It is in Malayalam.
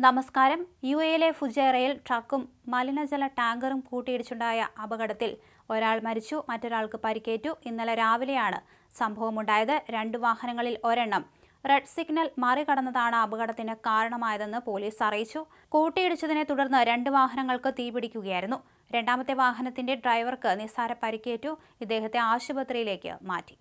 നമസ്കാരം. യു എയിലെ ഫുജേറയിൽ ട്രക്കും മലിനജല ടാങ്കറും കൂട്ടിയിടിച്ചുണ്ടായ അപകടത്തിൽ ഒരാൾ മരിച്ചു മറ്റൊരാൾക്ക് പരിക്കേറ്റു. ഇന്നലെ രാവിലെയാണ് സംഭവമുണ്ടായത്. രണ്ട് വാഹനങ്ങളിൽ ഒരെണ്ണം റെഡ് സിഗ്നൽ മറികടന്നതാണ് അപകടത്തിന് കാരണമായതെന്ന് പോലീസ് അറിയിച്ചു. കൂട്ടിയിടിച്ചതിനെ തുടർന്ന് രണ്ട് വാഹനങ്ങൾക്ക് തീപിടിക്കുകയായിരുന്നു. രണ്ടാമത്തെ വാഹനത്തിന്റെ ഡ്രൈവർക്ക് നിസ്സാര പരിക്കേറ്റു. ഇദ്ദേഹത്തെ ആശുപത്രിയിലേക്ക് മാറ്റി.